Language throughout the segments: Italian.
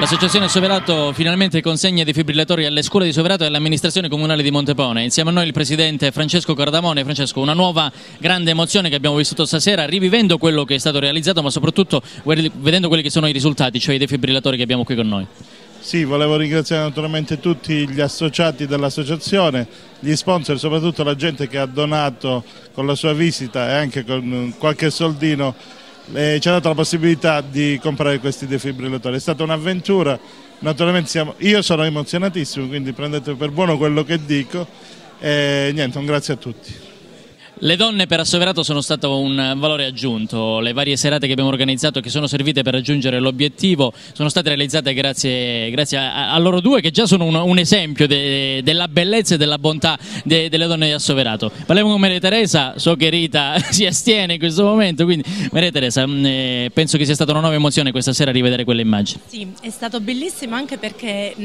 L'associazione Soverato finalmente consegna i defibrillatori alle scuole di Soverato e all'amministrazione comunale di Montepone. Insieme a noi il presidente Francesco Cardamone. Francesco, una nuova grande emozione che abbiamo vissuto stasera, rivivendo quello che è stato realizzato, ma soprattutto vedendo quelli che sono i risultati, cioè i defibrillatori che abbiamo qui con noi. Sì, volevo ringraziare naturalmente tutti gli associati dell'associazione, gli sponsor, soprattutto la gente che ha donato con la sua visita e anche con qualche soldino eh, ci ha dato la possibilità di comprare questi defibrillatori. È stata un'avventura, naturalmente siamo, io sono emozionatissimo, quindi prendete per buono quello che dico e niente, un grazie a tutti. Le donne per Assoverato sono stato un valore aggiunto, le varie serate che abbiamo organizzato che sono servite per raggiungere l'obiettivo sono state realizzate grazie, grazie a, a, loro due che già sono un, un esempio de, della bellezza e della bontà de, delle donne di Assoverato. Parliamo con Maria Teresa, so che Rita si astiene in questo momento, quindi Maria Teresa mh, eh, penso che sia stata una nuova emozione questa sera rivedere quelle immagini. Sì, è stato bellissimo anche perché mh,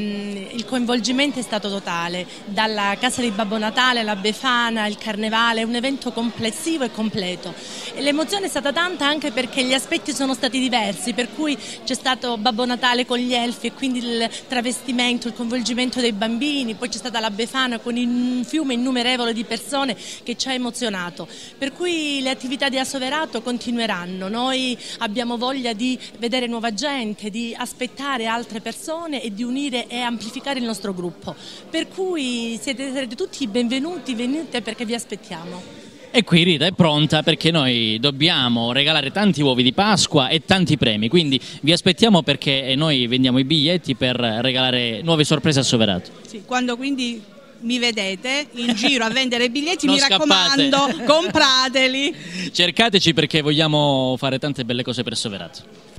il coinvolgimento è stato totale, dalla casa di Babbo Natale, la Befana, il Carnevale, un evento evento complessivo e completo. l'emozione è stata tanta anche perché gli aspetti sono stati diversi, per cui c'è stato Babbo Natale con gli elfi e quindi il travestimento, il coinvolgimento dei bambini, poi c'è stata la Befana con un fiume innumerevole di persone che ci ha emozionato. Per cui le attività di Assoverato continueranno, noi abbiamo voglia di vedere nuova gente, di aspettare altre persone e di unire e amplificare il nostro gruppo. Per cui siete, siete tutti benvenuti, venite perché vi aspettiamo. E qui Rita è pronta perché noi dobbiamo regalare tanti uovi di Pasqua e tanti premi, quindi vi aspettiamo perché noi vendiamo i biglietti per regalare nuove sorprese a Soverato. Sì, quando quindi mi vedete in giro a vendere biglietti, mi scappate. raccomando, comprateli. Cercateci perché vogliamo fare tante belle cose per Soverato.